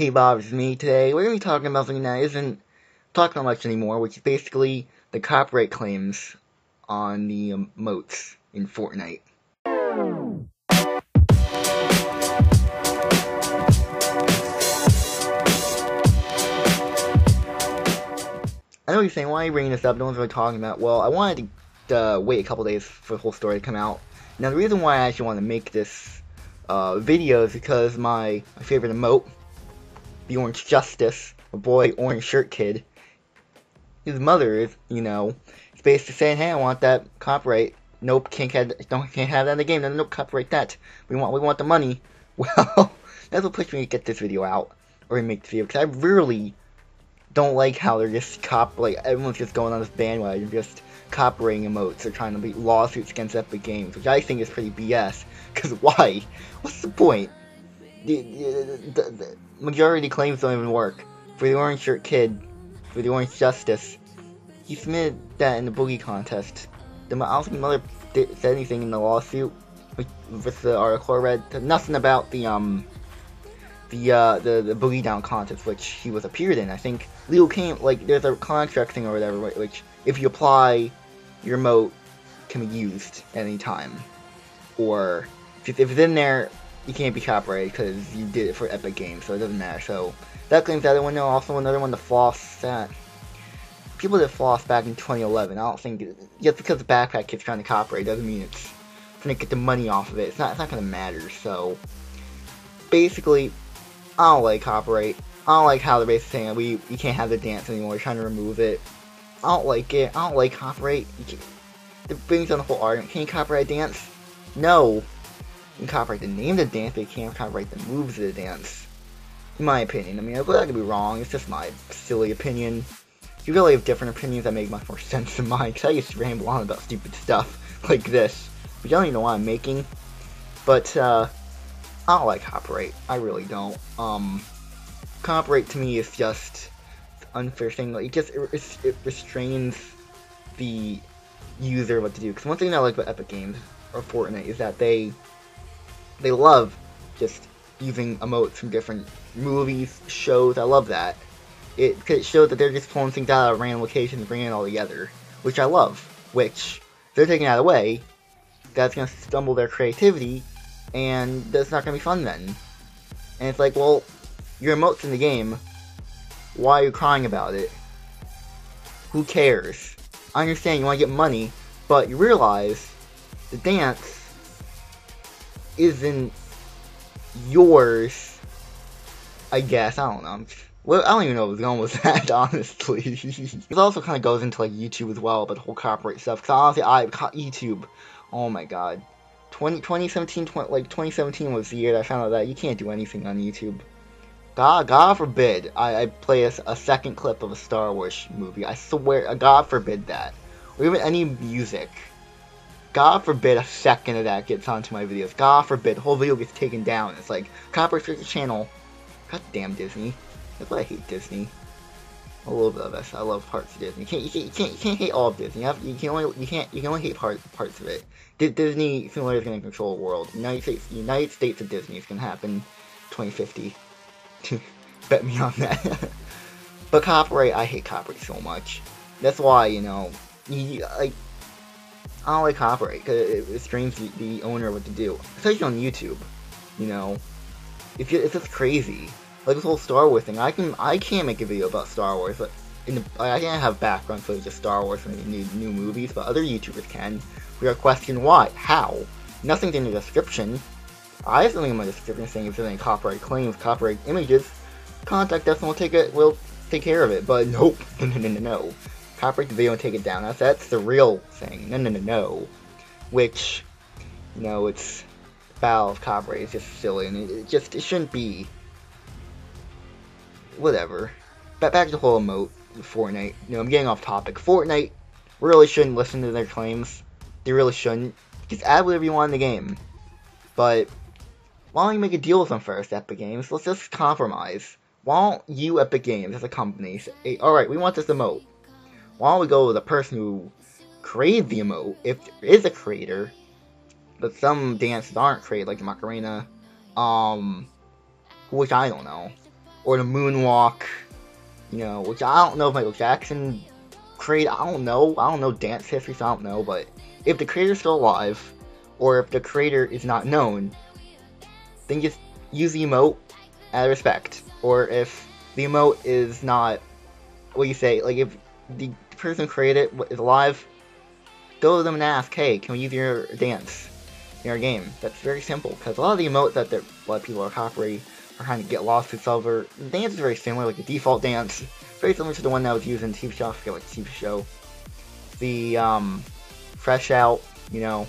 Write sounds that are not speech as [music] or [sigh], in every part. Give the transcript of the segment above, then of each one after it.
Hey Bob, it's me today. We're going to be talking about something that isn't talked about much anymore, which is basically the copyright claims on the emotes in Fortnite. I know you're saying, why are you bringing this up? No one's really talking about Well, I wanted to uh, wait a couple days for the whole story to come out. Now, the reason why I actually want to make this uh, video is because my favorite emote, the Orange Justice, a boy orange shirt kid. His mother is, you know, he's basically saying, "Hey, I want that copyright. Nope, can't have, don't can't have that in the game. No, no copyright that. We want we want the money." [laughs] Well, that's what pushed me to get this video out or make the video because I really don't like how they're just cop like everyone's just going on this bandwagon just copying emotes or trying to beat lawsuits against Epic Games, which I think is pretty BS. Because why? What's the point? The, the, the majority claims don't even work. For the orange shirt kid, for the orange justice, he submitted that in the boogie contest. The, the mother did, said anything in the lawsuit which with the article I read. Nothing about the um the uh the, the boogie down contest which he was appeared in. I think Leo came like there's a contract thing or whatever which if you apply your emote can be used at any time. Or if it's in there you can't be copyrighted because you did it for Epic Games, so it doesn't matter. So that claims other one. Also another one, the floss that people did floss back in 2011. I don't think just because the backpack kid's trying to copyright doesn't mean it's gonna get the money off of it. It's not. It's not gonna matter. So basically, I don't like copyright. I don't like how they're basically saying we you can't have the dance anymore. We're trying to remove it. I don't like it. I don't like copyright. It brings on the whole argument. Can you copyright dance? No. Can copyright the name of the dance, you can't copyright the moves of the dance. In my opinion. I mean, I could be wrong. It's just my silly opinion. You really have different opinions that make much more [laughs] sense than mine, because I used to ramble on about stupid stuff [laughs] like this. Which I don't even know what I'm making. But, uh, I don't like copyright. I really don't. Um, copyright to me is just unfair thing. Like, it just it, it restrains the user what to do. Because one thing I like about Epic Games or Fortnite is that they they love just using emotes from different movies, shows. I love that. It it shows that they're just pulling things out of random locations bringing it all together, which I love. Which they're taking out that away. That's gonna stumble their creativity, and that's not gonna be fun then. And it's like, well, your emotes in the game. Why are you crying about it? Who cares? I understand you want to get money, but you realize the dance isn't yours. I guess I don't know. Well, I don't even know what was going with [laughs] that, honestly. [laughs] it also kind of goes into like YouTube as well, but the whole copyright stuff. Because honestly, I YouTube. Oh my god, 20, 2017, 20, like 2017 was the year that I found out that you can't do anything on YouTube. God, God forbid I, I play a, a, second clip of a Star Wars movie. I swear, God forbid that. Or even any music. God forbid a second of that gets onto my videos. God forbid the whole video gets taken down. It's like, copyright channel. God damn Disney. That's why I hate Disney. A little bit of this. I love parts of Disney. You can't, you can't, you can't, you can't hate all of Disney. You, have, you can only, you can't, you can only hate part, parts of it. D Disney similar is going to control the world. United States, United States of Disney is going to happen 2050. [laughs] Bet me on that. [laughs] but copyright, I hate copyright so much. That's why, you know, you, like, I don't like copyright, because it restrains the, the owner what to do. Especially on YouTube, you know. It's just, it's just crazy. Like this whole Star Wars thing, I can I can't make a video about Star Wars, but in the, I can't have background footage of Star Wars from new, new movies, but other YouTubers can. We are questioning why, how. Nothing's in the description. I have something in my description saying if there's any copyright claims, copyright images, contact us and we'll take it. We'll take care of it. But [laughs] nope, [laughs] no, no, no, no, no. Copyright the video and take it down. That's that's the real thing. No, no, no, no. Which, you know, it's foul of copyright. It's just silly, and it, it just it shouldn't be. Whatever. Back back to the whole emote. Fortnite. You know, I'm getting off topic. Fortnite really shouldn't listen to their claims. They really shouldn't. Just add whatever you want in the game. But why don't you make a deal with them first, Epic Games? Let's just compromise. Why don't you, Epic Games, as a company, say, hey, alright, we want this emote. Why don't we go with the person who created the emote, if there is a creator, but some dances aren't created, like the Macarena, um, which I don't know. or the moonwalk, you know, which I don't know if Michael Jackson created. I don't know. I don't know dance history, so I don't know. But if the creator's still alive, or if the creator is not known, then just use the emote out of respect. Or if the emote is not, what you say, like if the person created is alive, go to them and ask, hey, can we use your dance in our game? That's very simple, because a lot of the emotes that a lot of people are copying are trying to get lawsuits over, the dance is very similar, like the default dance, very similar to the one that was used in TV show, I forget what show. The, um, Fresh Out, you know,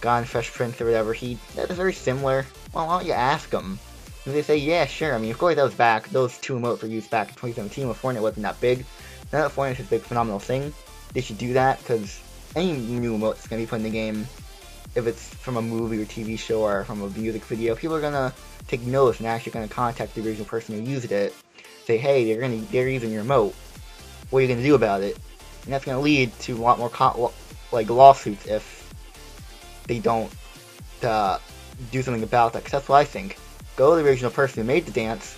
Gone Fresh Prince or whatever, he, that's very similar. Well, why don't you ask them? And they say, yeah, sure. I mean, of course, that was back. Those two emotes were used back in 2017 when Fortnite wasn't that big. That Fortnite is a big, phenomenal thing, they should do that because any new emote that's going to be put in the game, if it's from a movie or TV show or from a music video, people are going to take notice and actually going to contact the original person who used it. Say, hey, they're to they're using your emote. What are you going to do about it? And that's going to lead to a lot more like lawsuits if they don't uh, do something about that. Because that's what I think go to the original person who made the dance,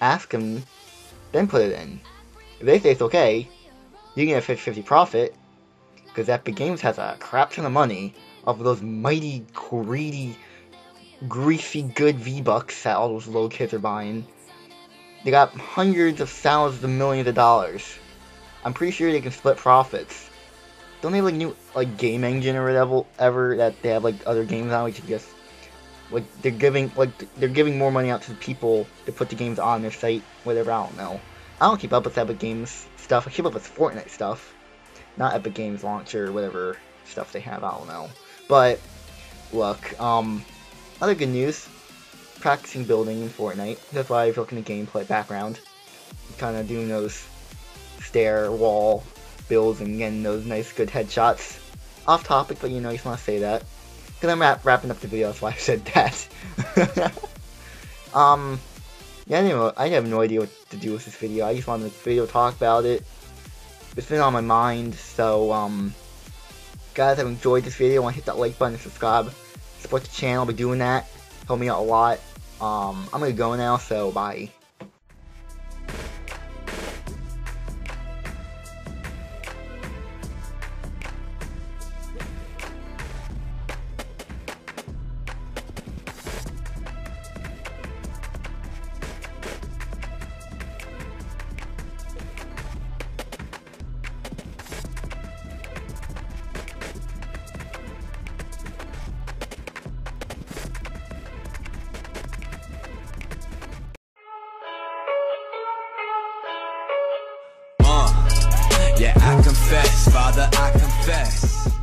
ask them, then put it in. If they say it's okay, you can get a 50-50 profit, because Epic Games has a crap ton of money of those mighty, greedy, greasy, good V-Bucks that all those little kids are buying. They got hundreds of thousands of millions of dollars. I'm pretty sure they can split profits. Don't they have like new like game engine or whatever ever that they have like other games on which just like they're giving like they're giving more money out to the people to put the games on their site, whatever. I don't know. I don't keep up with Epic Games stuff. I keep up with Fortnite stuff, not Epic Games launcher, whatever stuff they have. I don't know. But look, um, other good news. Practicing building in Fortnite. That's why I was looking at gameplay background. Kind of doing those stair wall builds and getting those nice good headshots. Off topic, but you know, you just want to say that. Because I'm wrap wrapping up the video, that's why I said that. [laughs] um, yeah, anyway, I have no idea what to do with this video. I just wanted the video talk about it. It's been on my mind, so, um, guys, I've enjoyed this video. Want to hit that like button and subscribe. Support the channel, I'll be doing that. Help me out a lot. Um, I'm gonna go now, so bye. Yeah, I confess, Father, I confess.